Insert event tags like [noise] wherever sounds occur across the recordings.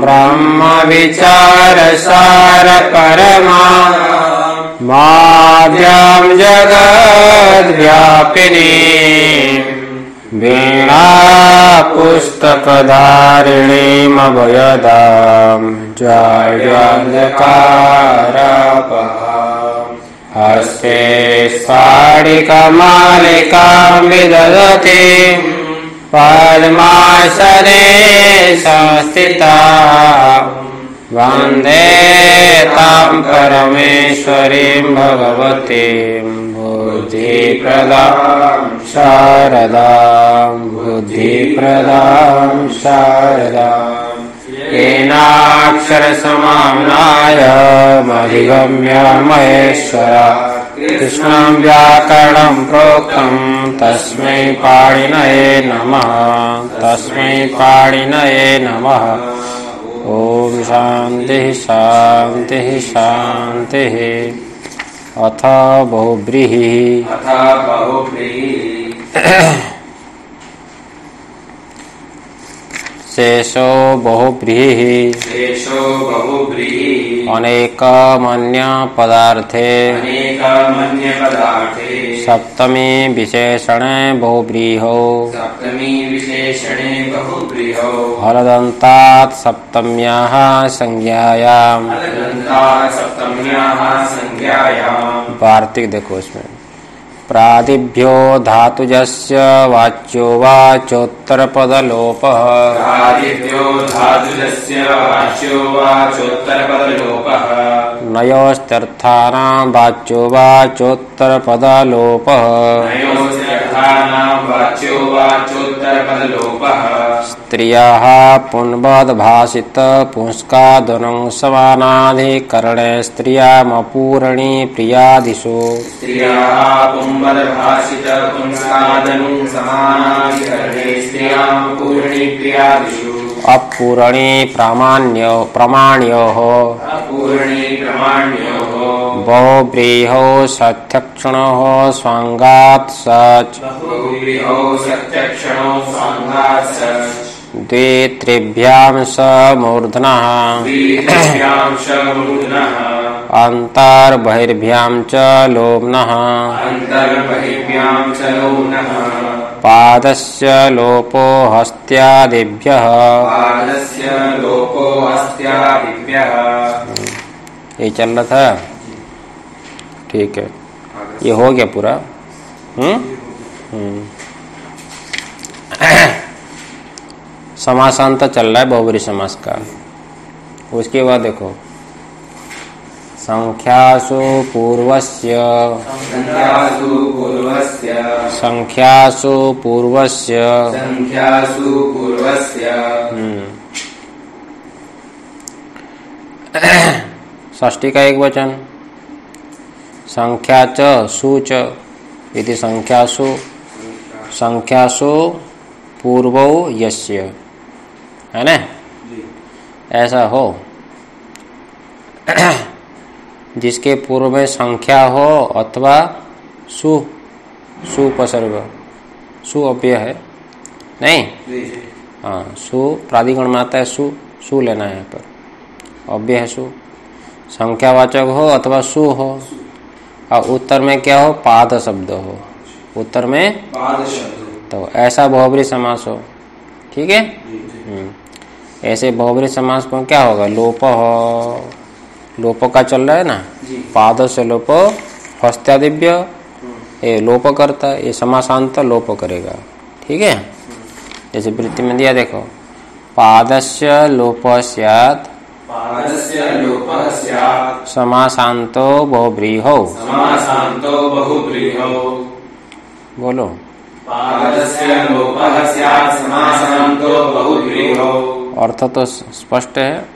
ब्रह्म विचारसार परमा माध्यां जगद्व्यापिनी। वीणा पुस्तकधारिणीमभयदां जलकार हस्ते सारिका विदधति। विददति पद्मासने संस्थिता। वन्दे तां परमेश्वरीं भगवतीं बुद्धिप्रदां शारदां बुद्धिप्रदां शारदाम् येनाक्षरसमाम्नाय मधिगम्य महेश्वर कृष्णं व्याकरणं प्रोक्तं, तस्मै पाणिनये नमः, तस्मै पाणिनये नमः। ॐ शान्तिः शान्तिः शान्तिः। अथ बहुव्रीहिः अथ बहुव्रीहिः शेषो बहुव्रीहिः। शेषो बहुव्रीहिः। अनेकमन्य पदार्थे अनेकमन्यपदार्थे। सप्तमी विशेषणे बहुव्रीहौ। सप्तमी विशेषणे बहुव्रीहौ। हलदन्तात् सप्तम्याः संज्ञायाम्। अलदन्तात् सप्तम्याः संज्ञायाम्। वार्तिक देखो इसमें। प्रादिभ्यो धातुजस्य वाच्यो वाचोत्तरपदलोपः। आदित्यो धातुजस्य वाच्यो वाचोत्तरपदलोपः। नयोस्तर्थानां वाच्यो वाचोत्तरपदलोपः नयोस्यर्थानां वाच्यो वाचोत्तरपदलोपः स्त्रियः स्त्रियामपूरणी प्रियादिषु। स्त्रियाः समानाधिकरणे स्त्रियाँ अपूरणी प्रामाण्यो प्रमाण्योः। अपूर्णी प्रमाण्योः। बहुव्रीहौ सत्यक्षणोः स्वाङ्गात् सच। द्वे त्रिभ्यां स मूर्धनः। अन्तर्बहिर्भ्यां च लोम्नः। पादस्य लोपो हस्त्यादिभ्यः। ये चल रहा था ठीक है। ये हो गया पूरा। हम्म? हम्म। समासांत चल रहा है बहुबरी समास का। उसके बाद देखो। संख्यासु पूर्वस्य। संख्यासु पूर्वस्य। संख्यासु पूर्वस्य। संख्यासु पूर्वस्य। हम्म। [clears throat] षष्ठी का एक वचन। संख्या च सु च इति संख्यासु। संख्यासु पूर्वो यस्य। है ना? ऐसा हो। जिसके पूर्व में संख्या हो अथवा सु सुपसर्ग। सु अव्यय है। नहीं? हाँ सु प्राधिकरण में आता है सु सु लेना है यहाँ पर। अव्यय है सु। संख्यावाचक हो अथवा सु हो। और उत्तर में क्या हो? पाद शब्द हो। उत्तर में पाद शब्द तो ऐसा बहुबरी समास हो। ठीक है? हम्म। ऐसे बहुबरी समास में क्या होगा? लोप हो। लोप का चल रहा है ना? पाद से लोप हस्त्यादिव्य। ये लोप करता है। ये समासांत लोप करेगा। ठीक है? जैसे वृत्ति में दिया देखो। पादस्य लोप स्यात् समासांतो बहुव्रीहौ। समासान्तो बहुव्रीहौ। बोलो। समासान्तो बहुव्रीहौ। अर्थ तो स्पष्ट है।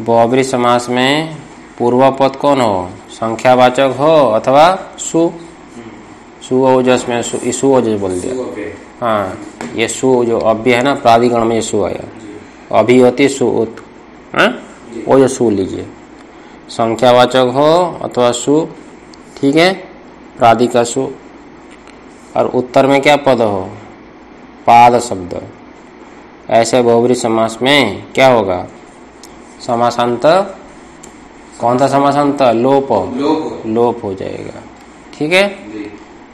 बहुब्री समास में पूर्व पद कौन हो? संख्यावाचक हो अथवा सु सु ओजस में सु सुओजस बोल दिया। हाँ ये सु जो अव्य है ना प्राधिकरण में ये सु आया। अभी होती सु हाँ? वो जो सु लीजिए। संख्यावाचक हो अथवा सु ठीक है? प्राधिका सु। और उत्तर में क्या पद हो? पाद शब्द। ऐसे बहुबरी समास में क्या होगा? समासांत? कौन सा समासांत? लोप। लोप। लोप हो जाएगा। ठीक है?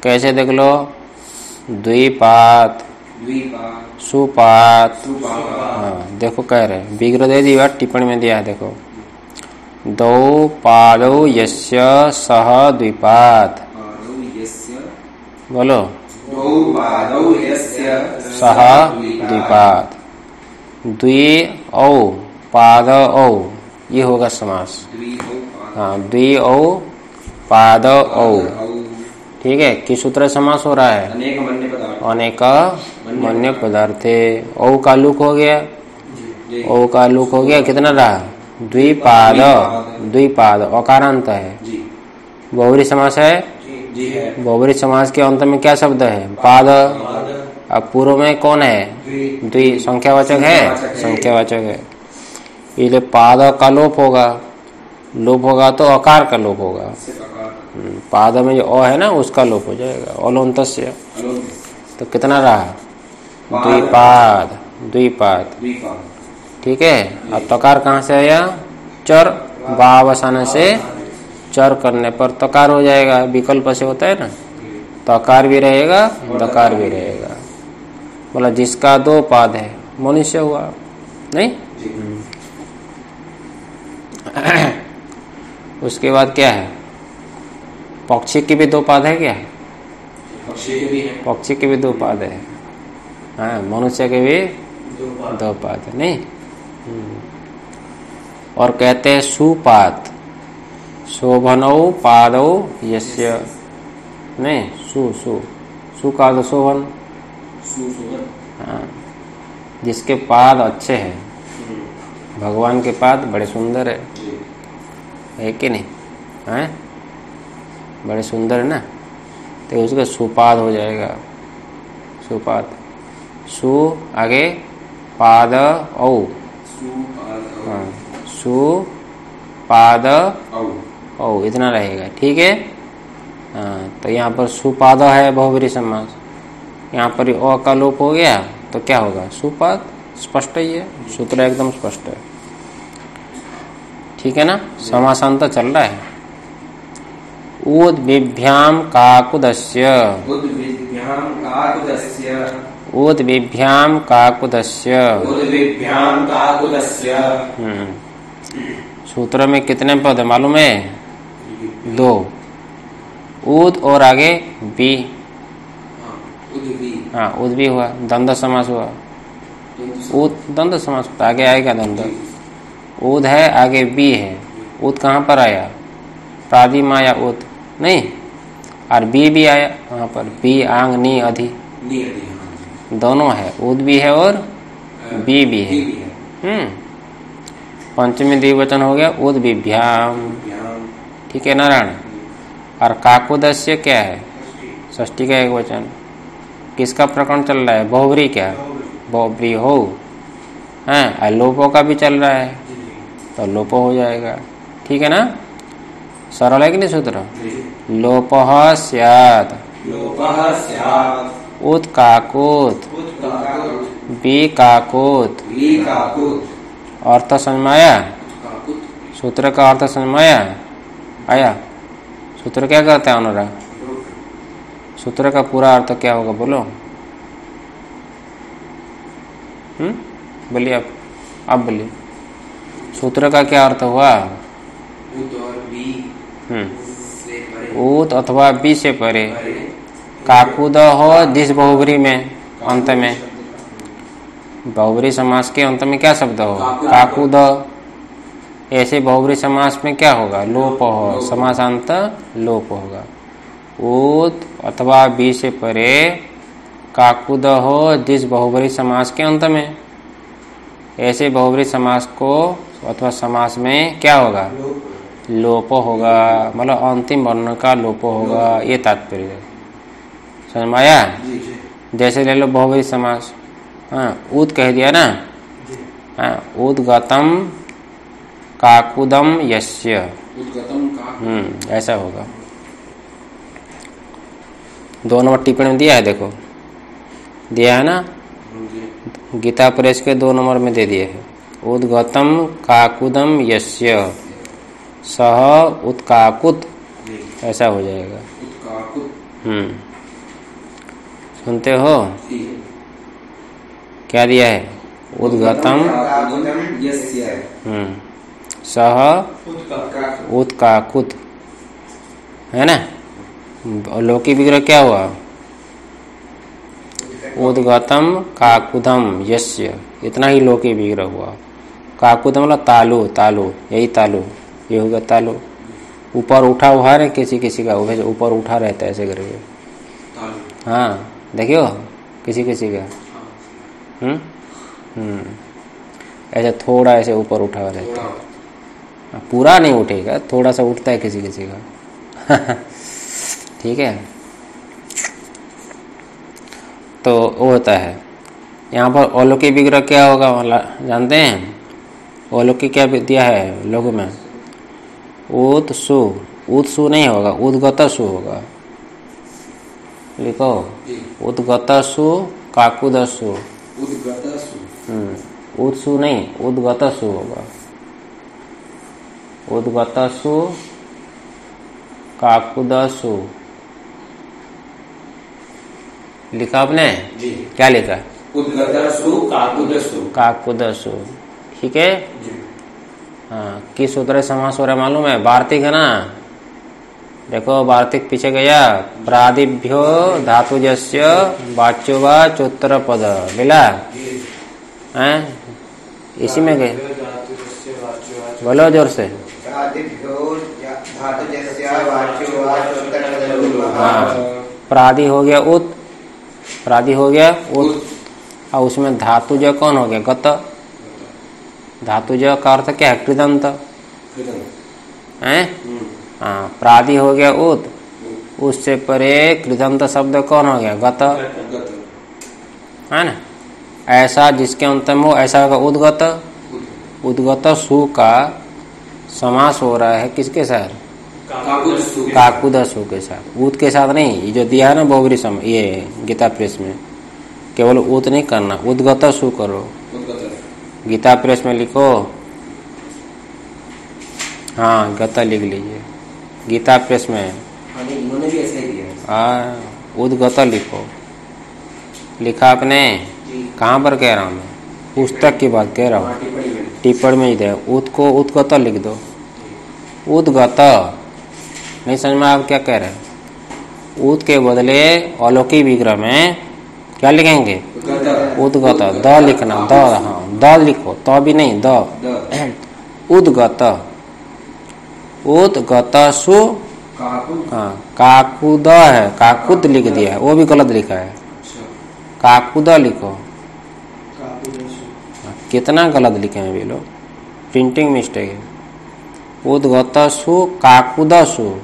कैसे देख लो? द्विपात द्विपाद। सुपात। हाँ देखो कह रहे विग्रह दे दिया टिप्पणी में दिया है देखो। दौ पादौ यस्य सह द्विपात। बोलो। सह द्विपात। द्वि औ पाद औ ये होगा समास। हाँ द्वि औ पाद औ। औ। ठीक है किस सूत्र समास हो रहा है? अनेक मन्य पदार्थ अनेक मन्य पदार्थे औ का लुक हो गया। ओ का लुक हो गया। कितना रहा? द्विपाद। द्विपाद। अकारांत है। जी। बहुबरी समास है? जी बहुबरी समास के अंत में क्या शब्द है? पाद। अब पूर्व में कौन है? द्वि। संख्यावाचक है? संख्यावाचक है। इसलिए पाद का लोप होगा। लोप होगा तो अकार का लोप होगा। हम्म, पाद में जो अ है ना उसका लोप हो जाएगा। अलोक तो कितना रहा? द्विपाद द्विपाद। ठीक है? अब तकार कहाँ से आया? चर। बावसान से चर करने पर तकार हो जाएगा। विकल्प से होता है ना? तकार भी रहेगा दकार भी रहेगा। बोला जिसका दो पाद है मनुष्य हुआ। नहीं? [clears throat] उसके बाद क्या है? पक्षी की भी दो पाद है क्या? हैं पक्षी के भी दो पाद है। हाँ मनुष्य के भी दो पाद। है नहीं? हम्म। और कहते हैं सुपात। शोभनौ पादौ यस्य। नहीं सु सु। सु का तो शोभन। हाँ। जिसके पाद अच्छे हैं। भगवान के पाद बड़े सुंदर है। है कि नहीं? हैं? बड़े सुंदर है ना? तो उसका सुपाद हो जाएगा। सुपाद। सु आगे पाद औ। हाँ। सु पाद औ। इतना रहेगा। ठीक है? हाँ तो यहाँ पर सुपाद है बहुबरी समास। यहाँ पर अ का लोप हो गया तो क्या होगा? सुपाद स्पष्ट ही है। सूत्र एकदम स्पष्ट है। ठीक है ना? समासांत चल रहा है। उद्भिभ्याम काकुदस्य। उद्भिद्भ्यां काकुदस्य। उद्भिभ्याम काकुदस्य। उद्भिद्भ्यां काकुदस्य। हम्म। सूत्र में कितने पद है मालूम है? दो। उद और आगे बी। हाँ, हाँ उद भी हुआ। दंड समास हुआ। उद दंड समास। होता आगे आएगा दंड उद है आगे बी है। उद कहाँ पर आया? प्रादिम आया उद नहीं? और बी भी आया वहाँ पर बी आंग नी अधि। हाँ दोनों है उद भी है और बी भी है। भी है। हम्म। पंचमी द्विवचन हो गया उद विभ्याम भ्यां ठीक है नारायण? और काकुदस्य क्या है? षष्ठी। का एक वचन। किसका प्रकरण चल रहा है? बहुबरी क्या? बहुबरी हो। हैं लोपो का भी चल रहा है। तो लोपो हो जाएगा। ठीक है ना? सरल है कि नहीं सूत्र? लोप उत काकुत बी काकुत अर्थ समझाया काकुत् सूत्र का अर्थ समझाया आया। सूत्र क्या करता है अनुराग? सूत्र का पूरा अर्थ क्या होगा बोलो? हम्म? बोलिए आप। आप बोलिए। सूत्र का क्या अर्थ हुआ उत और बी हम्म से परे ऊत अथवा बी से परे। काकुद हो जिस बहुबरी में, अंत में। बहुबरी समास के अंत में क्या शब्द हो? काकुद ऐसे बहुबरी समास में क्या होगा? लोप हो। समासांत लोप होगा। ऊत अथवा बी से परे काकुद हो दिस बहुबरी समास के अंत में। ऐसे बहुबरी समास को अथवा समास में क्या होगा? लोप होगा मतलब अंतिम वर्ण का लोप होगा ये तात्पर्य है। समझ में आया? जैसे ले लो बहुबरी समास। हाँ उद कह दिया ना? हाँ उदगतम काकुदम का हम्म ऐसा होगा। दो नंबर टिप्पणी में दिया है देखो। दिया है ना? गीता प्रेस के दो नंबर में दे दिए है। उद्गतम काकुदम यस्य। सह उत्काकुत। ऐसा हो जाएगा। हम्म। सुनते हो? क्या दिया है? उद्गतम। हम्म। सह उत्काकुत। है ना? लौकी विग्रह क्या हुआ? उद्गतम काकुदम यस्य। इतना ही लौकी विग्रह हुआ। काकुदम मतलब तालु तालु यही तालु। ये होगा तालु। ऊपर उठा हुआ है किसी किसी का वैसे ऊपर उठा रहता है ऐसे करके। हाँ देखियो किसी किसी का। हम्म? हम्म। ऐसे थोड़ा ऐसे ऊपर उठा हुआ रहता है। हाँ, पूरा नहीं उठेगा थोड़ा सा उठता है किसी किसी का। [laughs] ठीक है? तो वो होता है। यहाँ पर अलौकिक विग्रह क्या होगा जानते हैं? अलौकिक क्या दिया है लोगों में? उत सु। उत सु नहीं होगा उदगत सु होगा। लिखो। उदगत सु काकुद सु। उद्गतसु हम्म, उत्सु नहीं उद्गतसु होगा। उद्गतसु काकुदसु लिखा आपने? जी। क्या लिखा? उदगत सु काकुद सु। काकुदसु काकुदसु ठीक है? जी। हाँ किस सूत्र समास हो रहा है मालूम है? वार्तिक है ना? देखो वार्तिक पीछे गया। प्रादिभ्यो धातुजस्य वाच्योवा चोत्तर पद मिला? हैं? इसी में गए। बोलो ज़ोर से। हाँ। प्रादि हो गया उत। प्रादि हो गया उत। और उसमें धातुज कौन हो गया? गत। धातुज का अर्थ क्या है? कृदंत। हैं? हाँ प्रादि हो गया उत। उससे परे कृदंत शब्द कौन हो गया? गत। है ना? ऐसा जिसके अंतम हो ऐसा होगा उद्गत। उद्गत सु का समास हो रहा है किसके साथ? काकुद सु के साथ। ऊत के साथ। नहीं ये जो दिया है ना बोगरी सम ये गीता प्रेस में केवल ऊत नहीं करना उद्गत सु करो। गीता प्रेस में लिखो। हाँ गता लिख लीजिए। गीता प्रेस में। हाँ नहीं इन्होंने भी ऐसा दिया है। हाँ लिखो। लिखा आपने? कहाँ पर कह रहा हूँ मैं? पुस्तक की बात कह रहा हूँ। हाँ, टिप्पणी में। ही दे। उत को उद्गत लिख दो। उद्गत नहीं समझ में आप क्या कह रहे हैं? उत के बदले अलौकिक विग्रह में क्या लिखेंगे? उद्गत द लिखना द हाँ। द लिखो त भी नहीं द। [clears throat] उद्गत उद्गत सु काकुद हाँ काकुद है काकुद लिख दिया है वो भी गलत लिखा है। काकुद लिखो। हाँ, कितना गलत लिखे हैं वे लोग? प्रिंटिंग मिस्टेक है। उदगत सु। काकुद सु।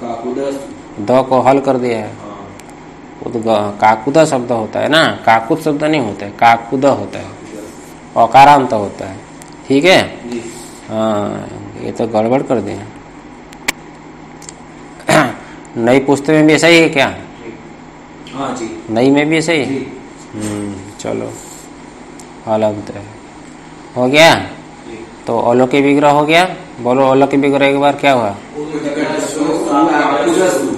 द को हल कर दिया है। हाँ उद्ग काकुद शब्द होता है ना? काकुद शब्द नहीं होता है काकुद होता है। अकारांत होता है। ठीक है? हाँ ये तो गड़बड़ कर दिए नई पुस्तक में भी ऐसा ही है क्या? हाँ जी। नई में भी ऐसा ही है? हम्म, चलो। अलग तो है हो गया तो अलौकिक विग्रह हो गया? बोलो अलौकिक विग्रह एक बार क्या हुआ?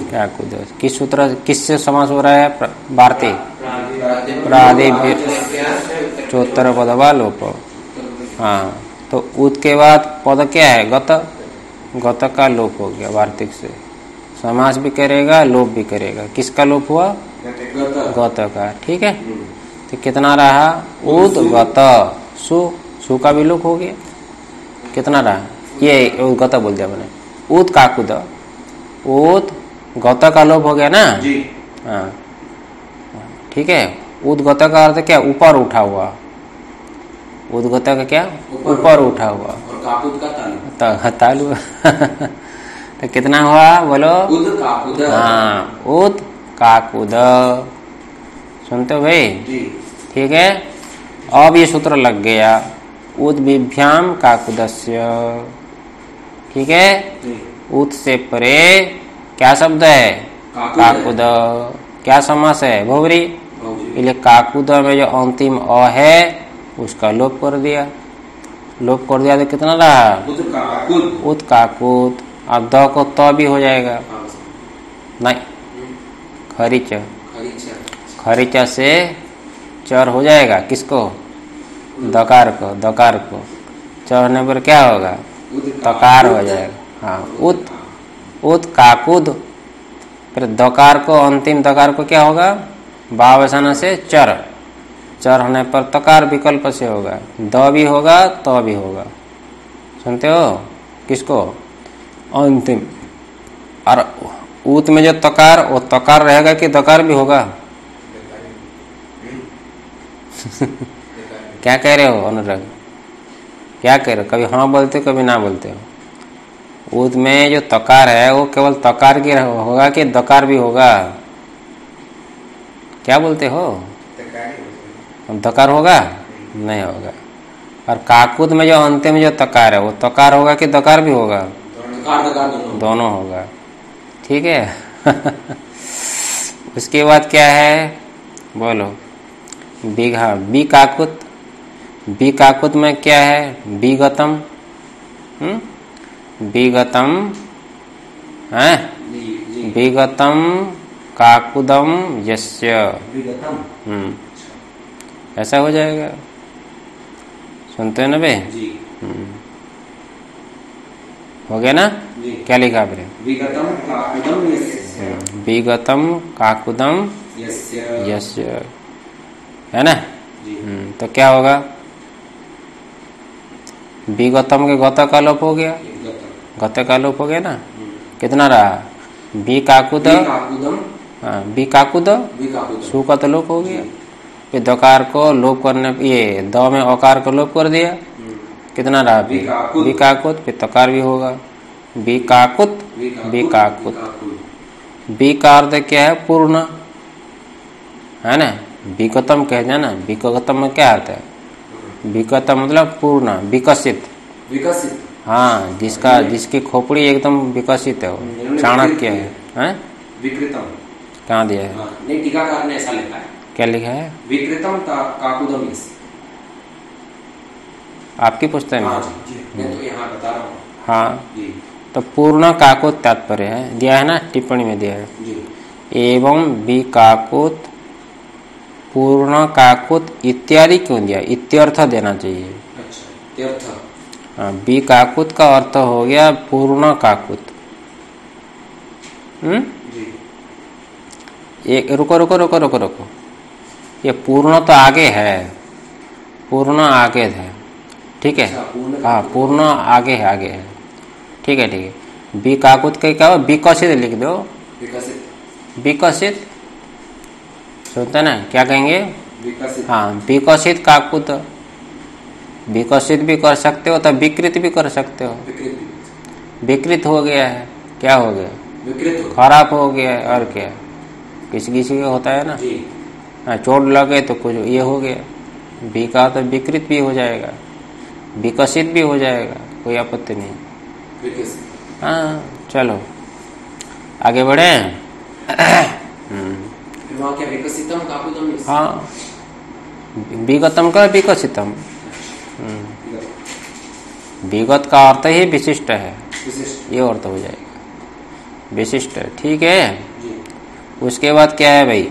क्या कुछ किस सूत्र, किससे समास हो रहा है? प्रादिभ्य चौहत्तर पद वा लोप। हाँ तो उत के बाद पद क्या है? गत। गत का लोप हो गया वार्तिक से। समास भी करेगा, लोप भी करेगा। किसका लोप हुआ? गत गत का। ठीक है? तो कितना रहा? उद गत। सु सु का भी लोप हो गया। कितना रहा? ये गत बोल दिया मैंने। उत काकुद उत गत का लोप हो गया ना? जी। हाँ। ठीक है। उद्गत का अर्थ क्या? ऊपर उठा हुआ। उद्गत का क्या? ऊपर ऊपर उठा हुआ। और काकुद का तालु। [laughs] तो कितना हुआ? बोलो। उद काकुद हाँ उद काकुद सुनते हो भाई? ठीक है। अब ये सूत्र लग गया। उद विभ्याम काकुदस्य। ठीक है? उत से परे क्या शब्द है? काकुद। क्या समास है? जी इसलिए काकुद में जो अंतिम अ है उसका लोप कर दिया लोप कर दिया तो कितना रहा उत काकुत अब द को त भी हो जाएगा नहीं खरीच खरीचा खरीच से चर हो जाएगा किसको दकार को दकार को चर होने पर क्या होगा तकार हो जाएगा हाँ उत उत काकुद। फिर दकार को अंतिम दकार को क्या होगा? बावसाना से चर। चर होने पर तकार विकल्प से होगा। द भी होगा, त भी होगा। सुनते हो? किसको? अंतिम। और ऊत में जो तकार, वो तकार रहेगा कि दकार भी होगा? [laughs] क्या कह रहे हो, अनुराग? क्या कह रहे हो? कभी हाँ बोलते हो, कभी ना बोलते हो? ऊद में जो तकार है वो केवल तकार की होगा कि दकार भी होगा? क्या बोलते हो? दकार होगा? नहीं होगा। और काकुद में जो अंतिम जो तकार है वो तकार होगा कि दकार भी होगा? दकार दकार दोनों दोनों होगा। ठीक है? [laughs] उसके बाद क्या है? बोलो। बीघा बी काकुत बी काकुत में क्या है? विगतम हम्म? विगतम है? विगतम काकुदम यस्य। हम्म। ऐसा हो जाएगा। सुनते हो ना बे? हम्म। हो गया ना? क्या लिखा आपने? विगतम काकुदम यस्य। काकुदम यस्य। है ना? हम्म, तो क्या होगा? विगतम के गत का लोप हो गया। गत का लोप हो गया ना हम्म। कितना रहा? बी काकुद बी काकुद सु का तो लोप हो गया। फिर दकार को लोप करने ये द में अकार को लोप कर दिया। हम्म। कितना रहा? बी विकाकुद। विकाकुत फिर तकार भी होगा। विकाकुत विकाकुद विकाकुत विकाकुद बी का अर्थ क्या है? पूर्ण। है ना? विकतम कहते हैं ना? विकतम में क्या अर्थ है? विकतम मतलब पूर्ण विकसित। विकसित। हाँ जिसका जिसकी खोपड़ी एकदम विकसित है वो चाणक्य है। हैं? विकृतम। कहाँ दिया है? हाँ, नहीं टीकाकार ने ऐसा लिखा है। क्या लिखा है? विकृतम आपकी पुस्तक हाँ में मैं तो यहाँ बता रहा हूँ। हाँ। जी। तो पूर्ण काकुत तात्पर्य है दिया है ना टिप्पणी में दिया है। एवं बी काकुत पूर्ण काकुत इत्यादि क्यों दिया? इत्यर्थ देना चाहिए। अच्छा हाँ, बी काकुत का अर्थ हो गया पूर्ण काकुत। हम्म? एक रुको रुको रुको रुको रुको। ये पूर्ण तो आगे है। पूर्ण आगे है। ठीक है? अच्छा, हाँ पूर्ण आगे है आगे है। ठीक है ठीक है। बी काकुत का क्या हो विकसित लिख दो। विकसित। सुनते ना? क्या कहेंगे? हाँ विकसित काकुत। विकसित भी कर सकते हो तो विकृत भी कर सकते हो। विकृत हो गया है क्या हो गया? खराब हो गया है और क्या? किसी किसी का होता है ना? हाँ चोट लगे तो कुछ ये हो गया। बी का तो विकृत भी हो जाएगा। विकसित भी हो जाएगा कोई आपत्ति नहीं। हाँ चलो। आगे बढ़े हम्म, हाँ। विगतम का विकसितम। विगत- विगत का अर्थ ही विशिष्ट है। ये अर्थ हो जाएगा। विशिष्ट ठीक है? उसके बाद क्या है भाई?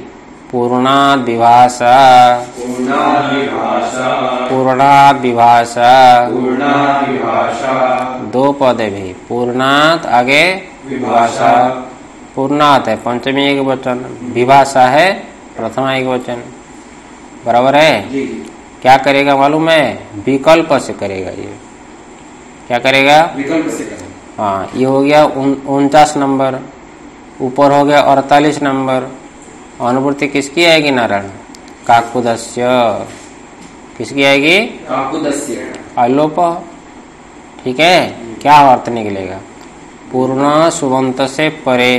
पूर्णाद विभाषा। पूर्णाद विभाषा। दो पद है भाई। पूर्णात आगे विभाषा। पूर्णात है पंचमी एक वचन। विभाषा है प्रथमा एक वचन। बराबर है? क्या करेगा मालूम है? विकल्प से करेगा ये। क्या करेगा? विकल्प से करें हाँ ये हो गया उनचास नंबर ऊपर हो गया अड़तालीस नंबर। अनुभूति किसकी आएगी नारायण? काकुदस्य। किसकी आएगी? काकुदस्य। अलोप ठीक है? क्या अर्थ निकलेगा? पूर्ण सुबंत से परे।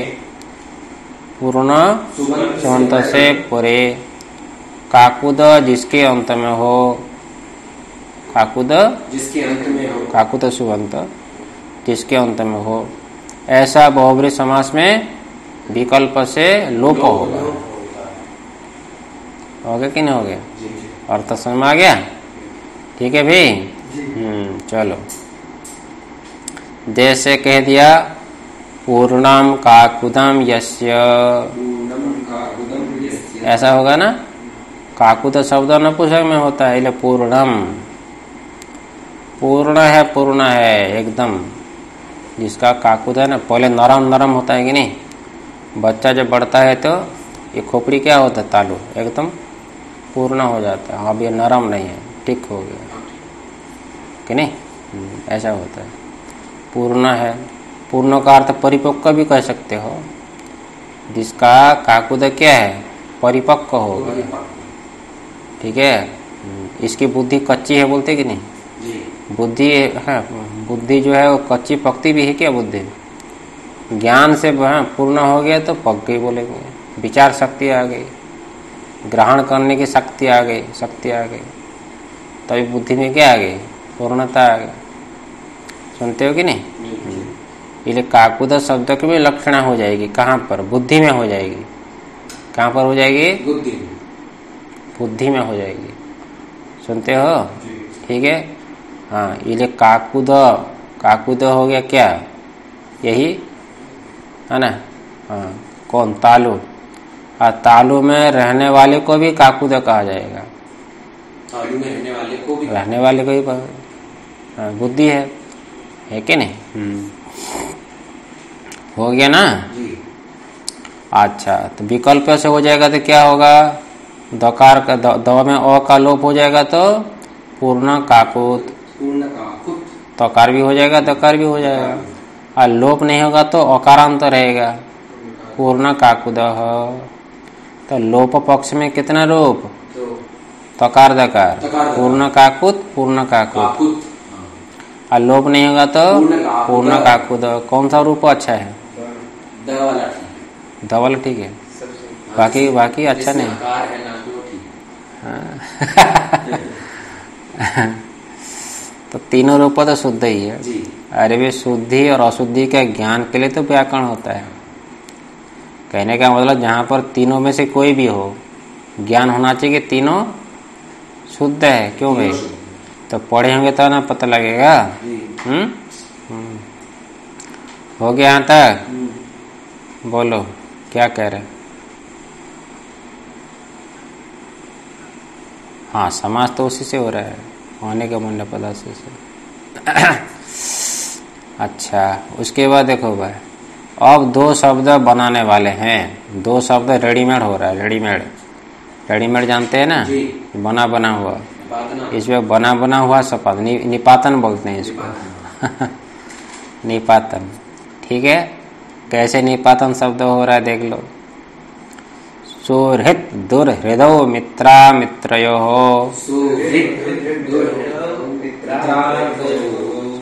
पूर्ण सुबंत से परे। काकुद जिसके अंत में हो काकुद? जिसके अंत में हो। काकुत सुबंत जिसके अंत में हो। ऐसा बहुबरी समास में विकल्प से लोप होगा। हो गया कि नहीं हो गया? अर्थ समझ में आ गया? ठीक है भाई? हम्म चलो। जैसे कह दिया पूर्णम काकुदम यस्य। पूर्णम काकुदम यस्य। ऐसा होगा ना? काकुद शब्द नपुंसक में होता है पूर्णम। पूर्ण है पूर्ण है एकदम। जिसका काकुद है ना पहले नरम नरम होता है कि नहीं? बच्चा जब बढ़ता है तो ये खोपड़ी क्या होता है? तालू एकदम पूर्ण हो जाता है। अब ये नरम नहीं है ठीक हो गया। कि नहीं? हम्म, ऐसा होता है। पूर्ण है। पूर्ण का अर्थ परिपक्व भी कह सकते हो। जिसका काकुद क्या है? परिपक्व हो गया। ठीक है? हम्म, इसकी बुद्धि कच्ची है बोलते कि नहीं? बुद्धि है बुद्धि जो है वो कच्ची पकती भी है क्या बुद्धि? ज्ञान से हाँ, पूर्ण हो गया तो पक गई बोलेंगे। विचार शक्ति आ गई। ग्रहण करने की शक्ति आ गई शक्ति आ गई। तभी बुद्धि में क्या आ गई? पूर्णता आ गई। सुनते हो कि नहीं? इसलिए काकुद शब्द की भी लक्षण हो जाएगी। कहाँ पर? बुद्धि में हो जाएगी। कहाँ पर हो जाएगी? बुद्धि बुद्धि में हो जाएगी। सुनते हो? ठीक है? हाँ इसलिए काकुद काकुद हो गया क्या? यही? है ना? हाँ कौन? तालु। और तालु में रहने वाले को भी काकुद कहा जाएगा। तालु में रहने वाले को भी। रहने वाले को ही कहा- हाँ, बुद्धि है। है कि नहीं? हम्म। हो गया ना? अच्छा तो विकल्प से हो जाएगा तो क्या होगा? दकार का द, में अ का लोप हो जाएगा तो पूर्ण काकुत। तकार भी हो जाएगा दकार भी हो जाएगा। और लोप नहीं होगा तो अकारांत तो रहेगा। पूर्ण काकुद तो लोप पक्ष में कितना रूप तो तकार दकार। पूर्ण काकुत पूर्ण काकुत। और लोप नहीं होगा तो पूर्ण काकुद। कौन सा रूप अच्छा है? ठीक धवल ठीक है। बाकी बाकी अच्छा नहीं। है तो [laughs] तो तीनों रूप तो शुद्ध ही है। अरे भी शुद्धि और अशुद्धि के ज्ञान के लिए तो व्याकरण होता है। कहने का मतलब जहाँ पर तीनों में से कोई भी हो ज्ञान होना चाहिए कि तीनों शुद्ध है क्यों भाई? तो पढ़े होंगे तो ना पता लगेगा। हम्म? हम्म। हो गया यहाँ तक? हम्म। बोलो क्या कह रहे हाँ? समाज तो उसी से हो रहा है होने के मुंडे पदार्थ से। [clears throat] अच्छा उसके बाद देखो भाई अब दो शब्द बनाने वाले हैं दो शब्द रेडीमेड हो रहा है रेडीमेड। रेडीमेड जानते हैं ना? जी। बना बना हुआ। इसमें बना बना हुआ शपथ नि, निपातन बोलते हैं इसको। निपातन [laughs] ठीक है? कैसे निपातन शब्द हो रहा है देख लो। सुहृत दुर्हृदो मित्रा मित्रयो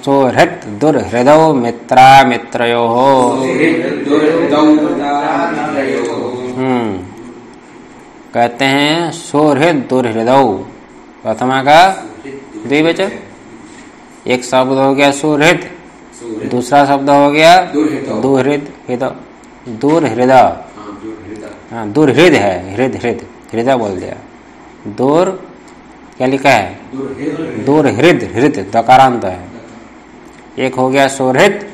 सुहृत् दुर्हृदो मित्रा मित्रयो मित्रादयो हम्म। कहते हैं सुहृद दुर्हृदौ प्रथमा का द्विवचन। एक शब्द हो गया सुहृद दूसरा शब्द हो गया दुर्हृदौ। दुर्हृद हृदय दुर्हृदय हाँ दुर्हृदः हाँ दुर्हृद है हृद हृद हृदय बोल दिया। दूर क्या लिखा है? दुर्हृद दुर्हृद हृद। दकारांत है। एक हो गया सुहृद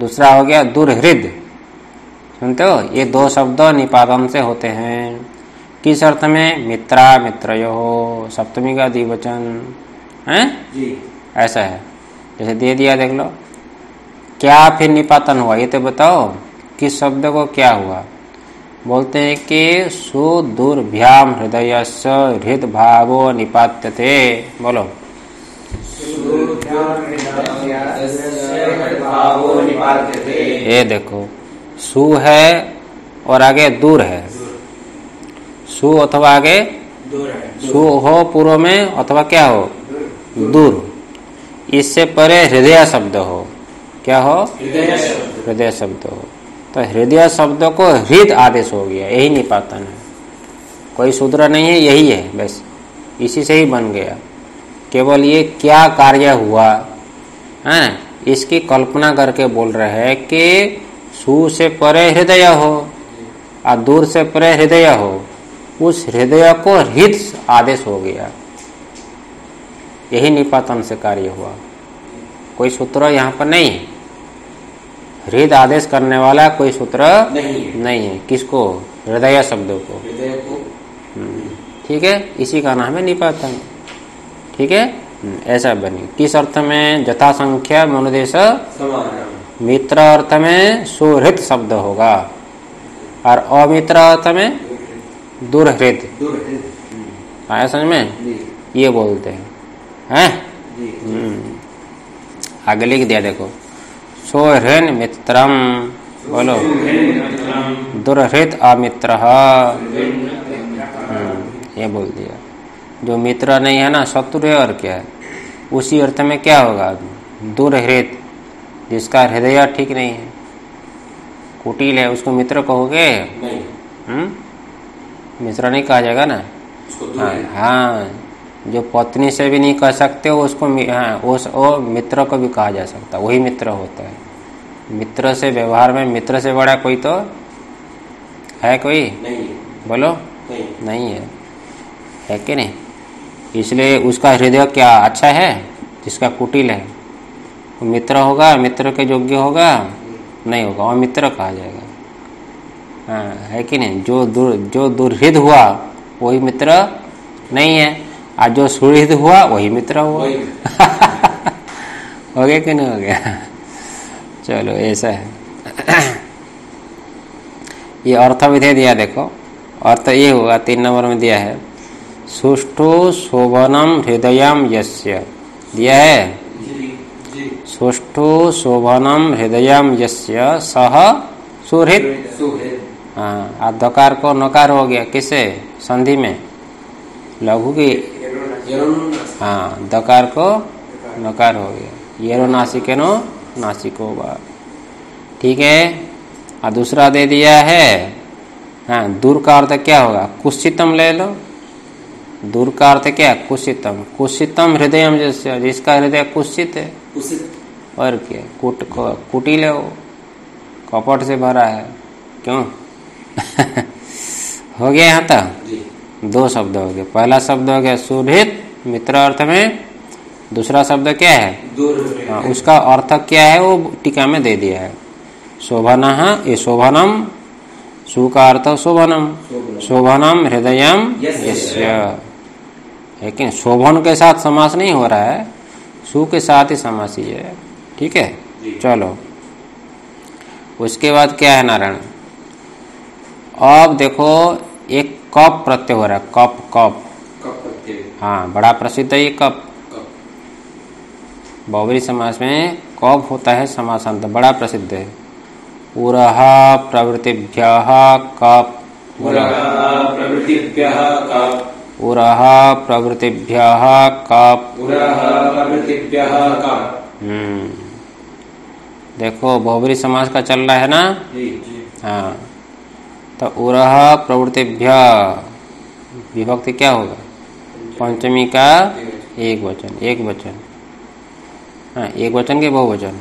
दूसरा हो गया दुर्हृद। सुनते हो? ये दो शब्द निपातन से होते हैं। किस अर्थ में? मित्रा मित्रयो सप्तमी का द्विवचन। है? ऐसा है। जैसे दे दिया देख लो। क्या फिर निपातन हुआ? ये तो बताओ किस शब्द को क्या हुआ? बोलते हैं कि सुदुर्भ्याम हृदय से हृद भावो निपात्यते। बोलो ये देखो सु है और आगे दूर है। सु अथवा आगे सु हो पूर्व में अथवा क्या हो? दूर। इससे परे हृदय शब्द हो। क्या हो? हृदय शब्द। हृदय शब्द हो। तो हृदय शब्द को हृद आदेश हो गया, यही निपातन है। कोई सूत्र नहीं है, यही है, बस। इसी से ही बन गया। केवल ये क्या कार्य हुआ, है, इसकी कल्पना करके बोल रहे हैं कि सु से परे हृदय हो और दूर से परे हृदय हो, उस हृदय को हृद आदेश हो गया। यही निपातन से कार्य हुआ। कोई सूत्र यहाँ पर नहीं है। हृद आदेश करने वाला कोई सूत्र नहीं है। नहीं है। किसको? हृदय शब्दों को। ठीक है? इसी का नाम है निपातन। ठीक है? हम्म, ऐसा बनी। किस अर्थ में? जथा संख्या मनुदेश मित्र अर्थ में सुहृत शब्द होगा। और अमित्र अर्थ में दुर्हृत। आया समझ में? ये बोलते हैं। हैं? हम्म। आगे लिख दिया देखो। सोहृन मित्रम बोलो। दुर्हृत अमित्र। हम्म, ये बोल दिया। जो मित्र नहीं है ना शत्रु है और क्या है? उसी अर्थ में क्या होगा दुर्हृत जिसका हृदय ठीक नहीं है। कुटिल है उसको मित्र कहोगे? हम्म? मित्र नहीं कहा जाएगा ना? हाँ हाँ। जो पत्नी से भी नहीं कह सकते उसको हाँ उस वो मित्र को भी कहा जा सकता वही मित्र होता है। मित्र से व्यवहार में मित्र से बड़ा कोई तो है कोई? नहीं बोलो। नहीं नहीं है। है कि नहीं? इसलिए उसका हृदय क्या अच्छा है? जिसका कुटिल है। मित्र होगा मित्र के योग्य होगा? नहीं होगा और मित्र कहा जाएगा। हाँ है कि नहीं? जो दुर जो दुर्हृद हुआ वही मित्र नहीं है। और जो सुहृद हुआ वही मित्र हुआ। [laughs] हो गया कि नहीं हो गया? चलो ऐसा है। [clears throat] ये अर्थ विधेय दिया देखो। अर्थ ये हुआ तीन नंबर में दिया है। सुष्टु शोभनम हृदयम यस्य। दिया है? सुष्ठु शोभनम हृदयम यस्य सह सुहृद हाँ दकार को नकार हो गया किसे? संधि में। लघु की हाँ दकार को नकार हो गया। येरो नासिके नो नासिको बा ठीक है? और दूसरा दे दिया है हाँ दूर का अर्थ क्या होगा? कुशितम ले लो। दूर का अर्थ क्या? कुशितम। कुशितम हृदय जैसे जिसका हृदय कुशित है। और क्या? कुट कुटिल है वो कपट से भरा है। क्यों? [laughs] हो गया यहाँ तक? दो शब्द हो गए। पहला शब्द हो गया सुहृत मित्र अर्थ में। दूसरा शब्द क्या है? दूर हाँ, उसका अर्थ क्या है? वो टीका में दे दिया है। शोभन ये शोभनम सु का अर्थ शोभनम। शोभनम। यस्य। लेकिन शोभन के साथ समास नहीं हो रहा है। सु के साथ ही समास ही है। ठीक है? चलो। उसके बाद क्या है नारायण? अब देखो कप प्रत्यय हो रहा है कप कप। हाँ बड़ा प्रसिद्ध है ये कप। कब बहुबरी समास में कप होता है समासांत बड़ा प्रसिद्ध है। उरह प्रवृत्तिभ्य कप। उरह प्रवृत्तिभ्य कप। हम्म। देखो बहुबरी समाज का चल रहा है ना? हाँ। तो उरह प्रवृत्तिभ्य। विभक्ति क्या होगा? पंचमी का एक वचन एक वचन। हाँ एक वचन के बहुवचन।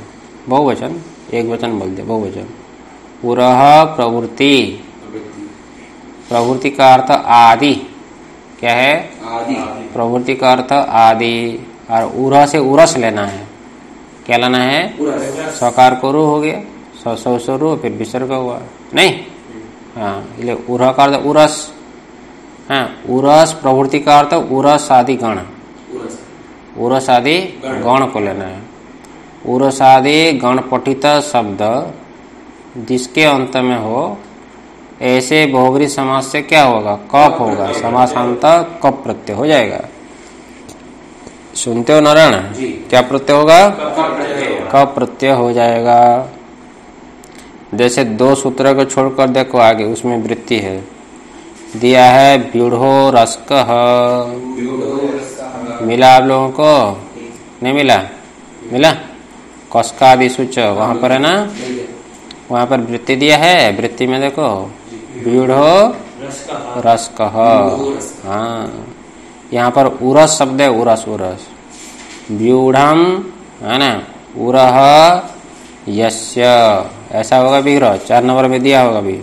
बहुवचन एक वचन बोल दे बहुवचन। उरह प्रवृत्ति। प्रवृत्ति का अर्थ आदि। क्या है? आदि। प्रवृत्ति का अर्थ आदि। और उरह से उरस लेना है। क्या लेना है? सकार को रू हो गया सौ सौ सौ रू फिर विसर्ग हुआ। नहीं हाँ का अर्थ उरस। हाँ उरस प्रवृत्ति का अर्थ उरस आदि गण। उरस। आदि गण। को लेना है। उरस आदि गण पठित शब्द जिसके अंत में हो ऐसे बहुबरी समाज से क्या होगा? कप होगा। समासांत कप प्रत्यय हो जाएगा। सुनते हो नारायण? क्या प्रत्यय होगा? कप प्रत्यय हो जाएगा। जैसे दो सूत्र को छोड़कर देखो आगे, उसमें वृत्ति है। दिया है व्यूढ़ो रस्क। मिला आप लोगों को? नहीं मिला? मिला? कस्कादि सूच, वहाँ पर है ना? वहाँ पर वृत्ति दिया है? वृत्ति में देखो। व्यूढ़ो रस्क। हाँ। यहाँ पर उरस शब्द है, उरस उरस। व्यूढ़म है ना? उरह यस्य। ऐसा होगा विग्रह चार नंबर में दिया होगा भी।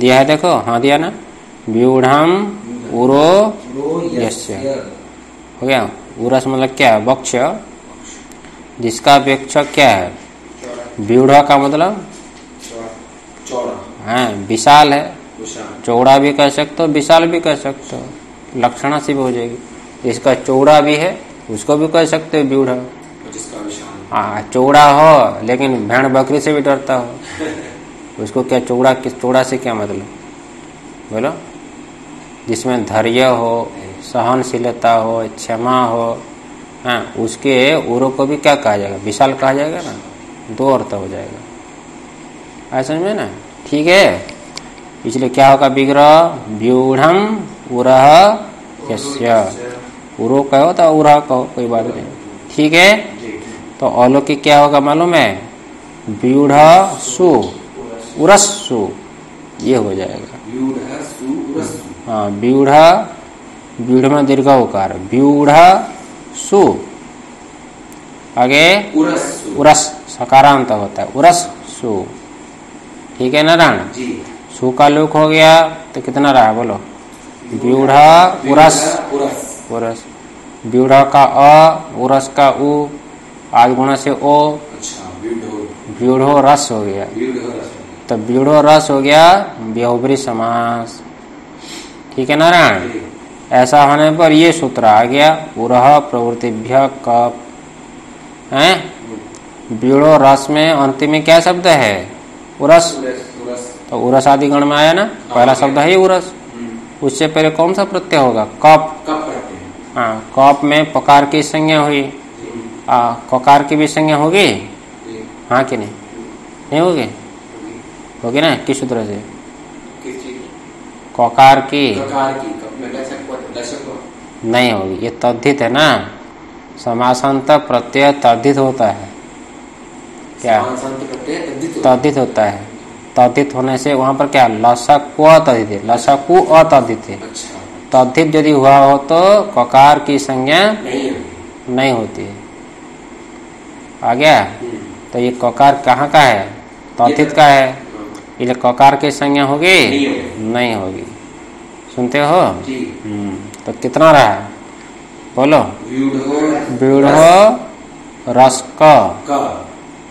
दिया है देखो हाँ दिया ना? व्यूढ़म उरो यस्य। हो गया? उरस मतलब क्या? है वक्ष। जिसका वृक्ष क्या है? व्यूढ़ का मतलब? चौड़ा है, विशाल है। चौड़ा भी कह सकते हो, विशाल भी कह सकते हो। लक्षणा से भी हो जाएगी। इसका चौड़ा भी है, उसको भी कह सकते हो, व्यूढ़। जिसका हाँ चौड़ा हो लेकिन भेड़ बकरी से भी डरता हो। [laughs] उसको क्या चौड़ा किस चौड़ा से क्या मतलब? बोलो। जिसमें धैर्य हो सहनशीलता हो क्षमा हो हाँ उसके उरो को भी क्या कहा जाएगा? विशाल कहा जाएगा ना? दो अर्थ हो जाएगा। ऐसा समझ में ना? ठीक है? इसलिए क्या होगा विग्रह? व्यूढ़ उरह यस्य। उरो कहो तो उरह कहो कोई बात नहीं। ठीक है? तो अलौकिक क्या होगा मालूम है? व्यूढ़ सु उरस सु ये हो जाएगा। हाँ व्यूढ़ व्यूढ़ में दीर्घ उकार व्यूढ़ सु आगे? उरस उरस सकारांत होता है। उरस सु ठीक है नारायण सु का लोक हो गया तो कितना रहा बोलो? व्यूढ़ उरस उरस उरस व्यूढ़ का अ उरस का उ आज गुणा से ओ व्यूढ़ व्यूढ़ो रस हो गया। तो व्यूढ़ो रस हो गया बेहोबरी समास। ठीक है नारायण? ऐसा होने पर ये सूत्र आ गया उरह प्रवृत्तिभ्य कप। है? व्यूढ़ो रस में अंतिम में क्या शब्द है? उरस। तो उरस आदि गण में आया ना? पहला शब्द है उरस। उससे पहले कौन सा प्रत्यय होगा? कप। हैं कप में पकार की संज्ञा हुई। आ, ककार की भी संज्ञा होगी? हाँ कि नहीं? नहीं होगी? होगी ना? किस सूत्र से? ककार की। को। नहीं होगी। ये तद्धित है ना? समासांत प्रत्यय तद्धित होता है। क्या? तद्धित होता है। तद्धित होने से वहाँ पर क्या? लसक अतद्धित है। लसक अतद्धित है। है। अच्छा। तद्धित यदि हुआ हो तो ककार की संज्ञा नहीं होती। है आ गया हम्म। तो ये ककार कहाँ का है? तद्धित का है? हाँ। ये ककार की संज्ञा होगी? नहीं होगी। सुनते हो? हम्म, तो कितना रहा? बोलो। व्यूढ़ रस क।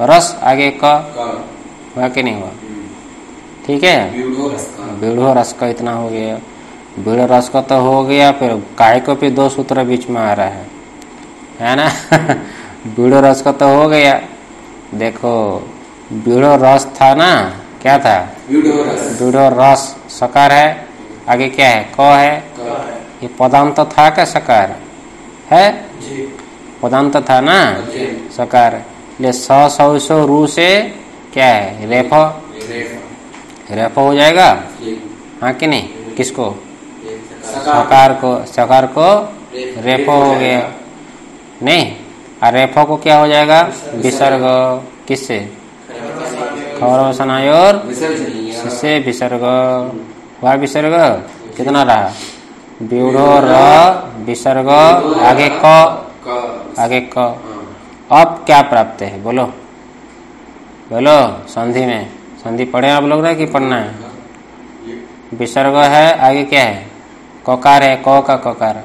रस आगे क। हुआ कि नहीं हुआ? हम्म। ठीक है। बीढ़ो रस का। इतना हो गया। बीढ़ो रस का तो हो गया फिर काय को भी दो सूत्र बीच में आ रहा है। है ना? [laughs] बीढ़ो रस का तो हो गया। देखो बीड़ो रस था ना? क्या था? बीड़ो रस। सकार है? आगे क्या है? क है? का ये पदांत तो था क्या सकार है? जी। तो था ना? सकार ले स सौ सौ रू से क्या है? रेफ। रेफ। हो जाएगा? हाँ कि नहीं? किसको? सकार को सकार को रेफो। हो गया। नहीं? और रेफो को क्या हो जाएगा? विसर्ग। किससे? खबर सनायोर विसर्जनीय से विसर्ग? वह विसर्ग? कितना रहा? ब्यूढ़ो र विसर्ग। आगे क। आगे क। अब क्या प्राप्त है? बोलो। बोलो। संधि में। संधि पढ़े आप लोग ना कि पढ़ना है? विसर्ग है आगे क्या है? ककार है क का ककार।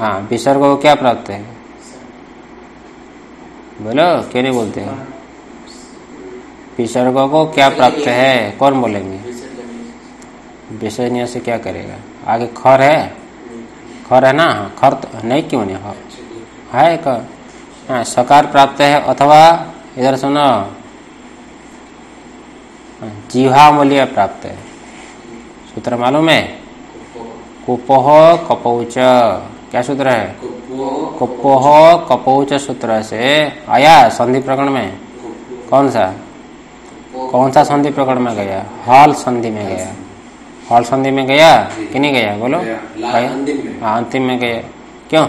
हाँ विसर्ग को क्या प्राप्त है? बोलो नहीं बोलते हैं? विसर्ग को क्या प्राप्त है? कौन बोलेंगे? विसर्जनीय से क्या करेगा? आगे खर है? खर है ना? हाँ, खर तो नहीं क्यों नहीं? खर है क हाँ सकार प्राप्त है अथवा इधर सुनो। हाँ, जीवा मूल्य प्राप्त है। सूत्र मालूम है? कुपोह कपौच। क्या सूत्र है? कुपोह कपोच सूत्र से आया संधि प्रकरण में? कौन सा? कौन सा संधि प्रकरण में गया? हाल संधि में गया। हॉल संधि में गया? कि नहीं गया? बोलो। हाँ अंतिम में गया। क्यों?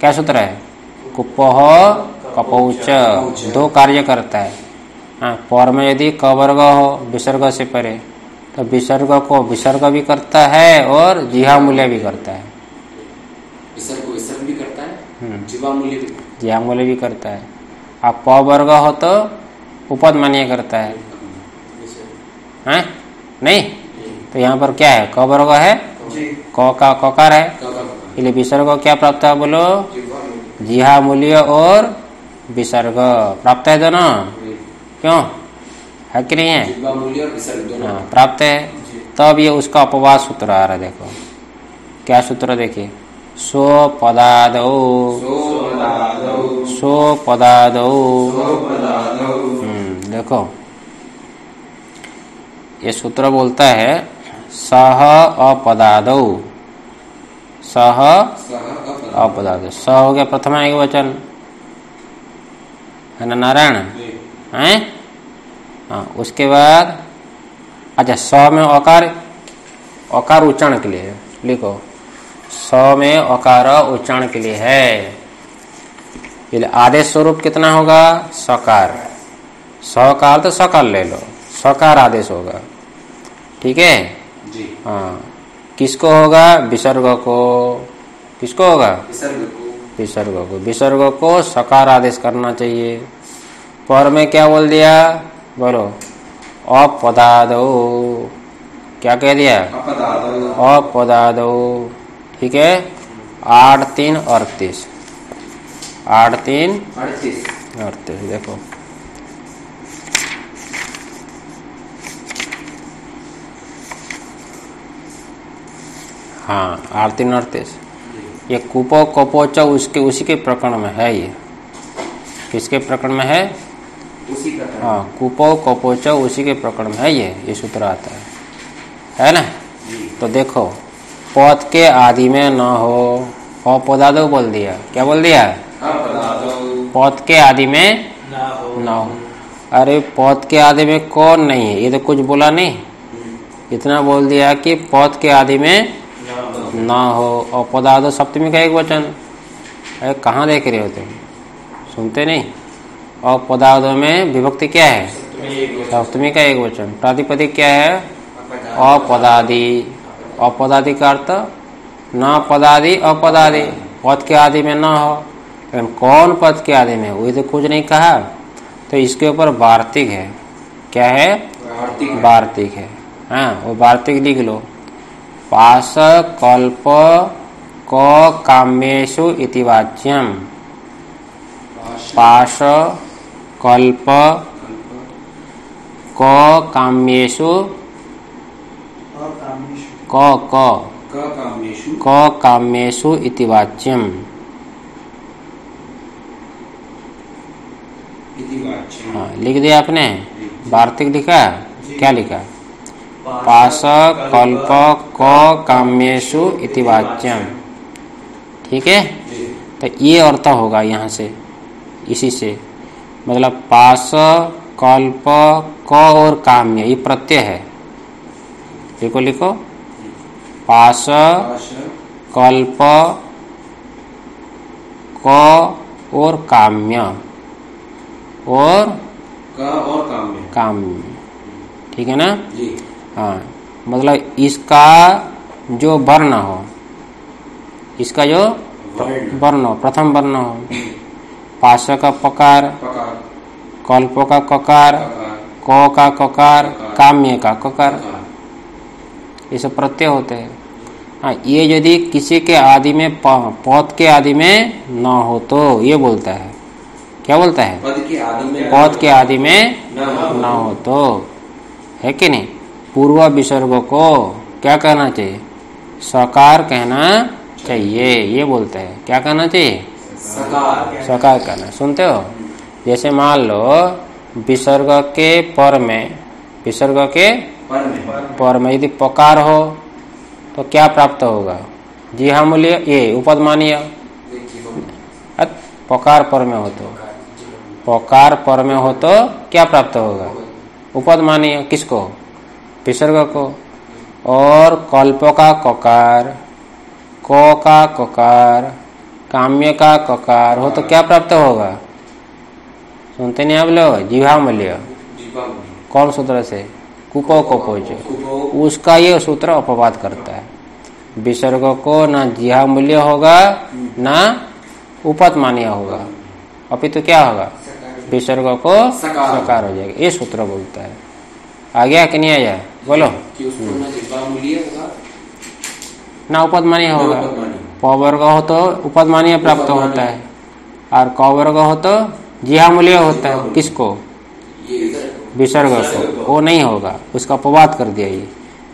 क्या सूत्र है? कुपोह कपोच। दो कार्य करता है। हाँ पर में यदि कवर्ग हो विसर्ग से परे तो विसर्ग को विसर्ग भी करता है और जिहा मूल्य भी करता है विसर्ग को विसर्ग भी करता है जीवा मूल्य भी। भी करता है। अब प वर्ग हो तो उपद मान्य करता है। विसर्ग। हैं? नहीं? तो यहाँ पर क्या है? क वर्ग है? क का ककार है? इसलिए विसर्ग क्या प्राप्त है बोलो? जिहा मूल्य और विसर्ग। प्राप्त है दोनों? क्यों? है कि नहीं है? हाँ प्राप्त है। तब ये उसका अपवाद सूत्र आ रहा है देखो। क्या सूत्र देखिए? सो पदादौ सोपदादौ। सो पदादौ सोपदादौ। हम्म, देखो। ये सूत्र बोलता है सह अपदादौ। सह सह अपद अपदादौ। स हो गया प्रथम एक वचन। है ना नारायण? है? हाँ उसके बाद अच्छा स में अकार अकार उच्चारण के लिए लिखो। स में अकार उच्चारण के लिए है। आदेश स्वरूप कितना होगा? सकार। सकार तो सकार ले लो। सकार आदेश होगा। ठीक है? जी। हाँ। किसको होगा? विसर्ग को। किसको होगा? विसर्ग को। विसर्ग को सकार आदेश करना चाहिए। पर में क्या बोल दिया? बोलो। अपदादो। क्या कह दिया? अपदादौ। अपदादो। ठीक है? आठ तीन अड़तीस आठ तीन अड़तीस। अड़तीस देखो। हाँ आठ तीन अड़तीस ये कुपो कपोच उसके उसी के प्रकरण में है ये। किसके प्रकरण में है? उसी का हाँ कुपो कपोच उसी के प्रकरण में है ये। ये सूत्र आता है। है ना? तो देखो पद के आदि में न हो। अपदादो बोल दिया। क्या बोल दिया? पौध के आदि में न हो। अरे पौध के आदि में कौन नहीं है? ये तो कुछ बोला नहीं। इतना बोल दिया कि पौध के आदि में न हो। और पदार्थ सप्तमी का एक वचन। अरे कहाँ देख रहे हो तुम? सुनते नहीं? और पदार्थों में विभक्ति क्या है? सप्तमी का एक वचन। प्रातिपदिक क्या है? अपदादि। अर्थ न पदादि अपदादि पद के आदि में न हो लेकिन कौन पद के आदि में? वही तो कुछ नहीं कहा। तो इसके ऊपर वार्तिक है। क्या है? वार्तिक है। हाँ। वो वार्तिक लिख लो। पास कल्प क काम्येषु इति वाच्यम। पाश कल्प क काम्येषु क क। क काम्येषु। इति वाच्यम। हाँ लिख दिया आपने? वार्तिक लिखा? क्या लिखा? पास कल्प क काम्येषु इति वाच्यम। ठीक है? तो ये अर्थ होगा यहाँ से इसी से। मतलब पास कल्प क और काम्य ये प्रत्यय है। लिखो लिखो। पाश कल्प क और काम्य। और? क और काम्य। काम्य। ठीक है ना? जी। हाँ मतलब इसका जो वर्ण हो इसका जो वर्ण। हो प्रथम वर्ण हो। पास का पकार पकार। कल्प का ककार क का ककार काम्य का ककार। ये सब प्रत्यय होते हैं। हाँ ये यदि किसी के आदि में प- पद के आदि में न हो तो ये बोलता है। क्या बोलता है? पद के आदि में पद में न हो तो। है कि नहीं? पूर्व विसर्ग को क्या कहना चाहिए? सकार कहना चाहिए ये बोलता है। क्या कहना चाहिए? सकार। सकार कहना। सुनते हो? जैसे मान लो विसर्ग के पर में विसर्ग के पर में यदि पकार हो तो क्या प्राप्त होगा? जी हाँ मूल्य ये उपदमानीय देखिए पकार पर में हो तो। पकार पर में हो तो क्या प्राप्त होगा? उपद उपदमानीय किसको? विसर्ग को। और कल्प का ककार, क का ककार, काम्य का ककार हो तो क्या प्राप्त होगा? सुनते नहीं आप लोग? जीवा मूल्य कौन सूत्र से? कुपो कोपोज कुपो उसका ये सूत्र अपवाद करता है। विसर्ग को ना जिहा मूल्य होगा न उपत मान्य होगा। अपितु क्या होगा? विसर्ग को सकार। हो जाएगा। ये सूत्र बोलता है। आ गया कि नहीं आया? बोलो। न उपत मान्य होगा। उपदमानी प वर्ग हो तो उपद मान्य प्राप्त होता है। और क वर्ग हो तो जिहा मूल्य होता है। किसको? विसर्ग को। वो नहीं होगा। उसका अपवाद कर दिया ये।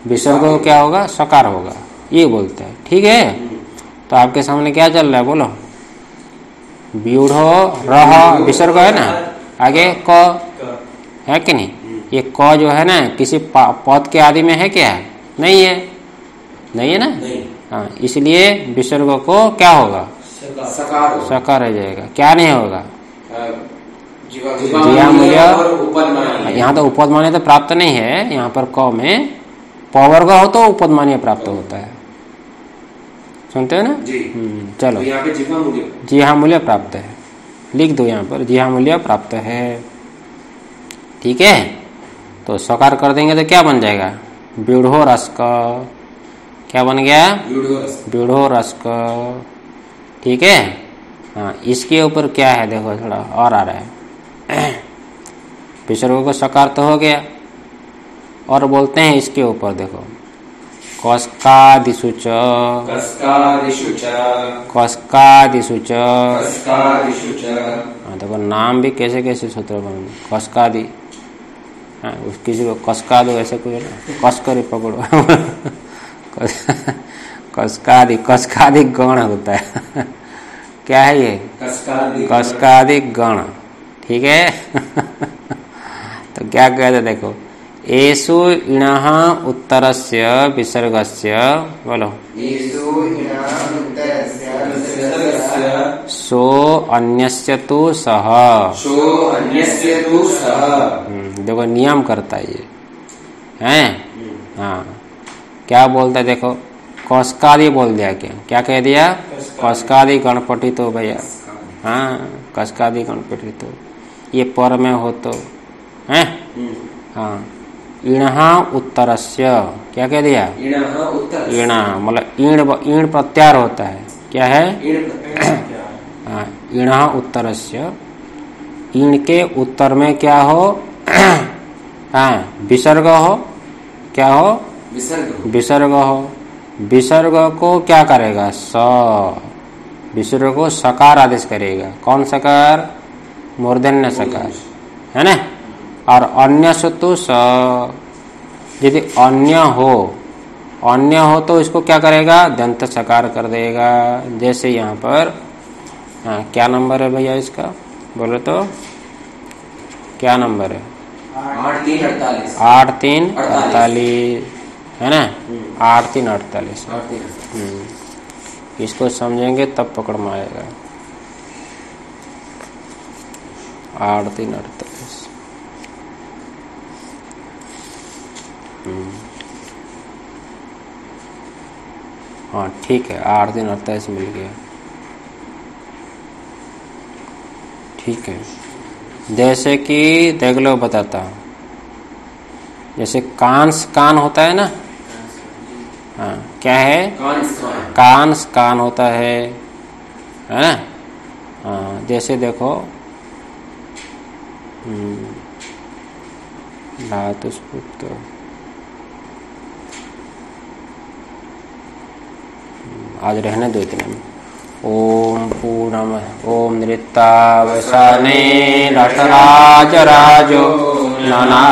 विसर्ग को क्या होगा? सकार होगा। ये बोलते हैं ठीक है? तो आपके सामने क्या चल रहा है बोलो। ब्यूढ़ो रह विसर्ग है ना? आगे क है कि नहीं? ये क जो है ना किसी पद के आदि में है क्या? है नहीं है। नहीं है ना? हाँ इसलिए विसर्ग को क्या होगा? सकार। सकार रह जाएगा। क्या नहीं होगा? यहाँ तो उपदमान्य तो प्राप्त नहीं है। यहाँ पर क में पवर्ग हो तो उपदमान्य प्राप्त होता है। सुनते हैं ना? जी। हम्म, तो चलो यहाँ पे जीवा मूल्य। जी हाँ मूल्य प्राप्त है। लिख दो यहाँ पर। जी हाँ मूल्य प्राप्त है। ठीक है? तो सकार कर देंगे तो क्या बन जाएगा? बीढ़ो रस का क्या बन गया? रस रस का ठीक है? हाँ इसके ऊपर क्या है? देखो थोड़ा और आ रहा है। [clears throat] विसर्ग को सकार तो हो गया। और बोलते हैं इसके ऊपर देखो। कस्कादिषु च। कस्कादिषु च। हाँ देखो नाम भी कैसे कैसे सूत्र बन कस्कादि। हाँ उस किसी को कसका दो ऐसे कोई ना? कस कर ही पकड़ो। कस- कसकादि कसकादि गण होता है। क्या है ये? कसकादि गण। ठीक है? तो क्या कहते देखो। एसु इण उत्तरस्य विसर्गस्य बोलो। सो अन्यस्य तु सह अन्यस्य तु सः। हम्म, देखो नियम करता है ये। हैं? हाँ। क्या बोलता है देखो कस्कादि बोल दिया क्या? क्या कह दिया? कस्कादि गणपति तो भैया। हाँ कस्कादि गणपति तो। ये पर में हो तो। हैं? हाँ। इणहा उत्तरस्य। क्या कह दिया? इणः उत्तर मतलब ईण ईण प्रत्यार होता है। क्या है? इण हाँ, इणः उत्तरस्य। ईण के उत्तर में क्या हो? [clears throat] हाँ विसर्ग हो। क्या हो? विसर्ग विसर्ग हो। विसर्ग को क्या करेगा? स। विसर्ग को सकार आदेश करेगा। कौन सकार? मूर्धन्य सकार। है ना? और अन्य तो स। यदि अन्य हो अन्य हो तो इसको क्या करेगा? दंत सकार कर देगा। जैसे यहाँ पर हाँ क्या नंबर है भैया इसका? बोलो तो। क्या नंबर है? आठ तीन अड़तालीस। आठ तीन अड़तालीस। अड़तालीस है ना? आठ तीन अड़तालीस। तीन हम्म। इसको समझेंगे तब पकड़ में आएगा। आठ तीन अड़तालीस हम्म। हाँ ठीक है आठ दिन अड़तालीस मिल गया। ठीक है। जैसे कि देख लो बताता हूँ। जैसे कांस कान होता है ना? हाँ क्या है? कांस कान। होता है है ना? हाँ जैसे देखो। हम्म, धातु स्फुट आज रहने दो इतने में। ओम पूर्णम ओम नृत्तावसाने रसराज राजो नाना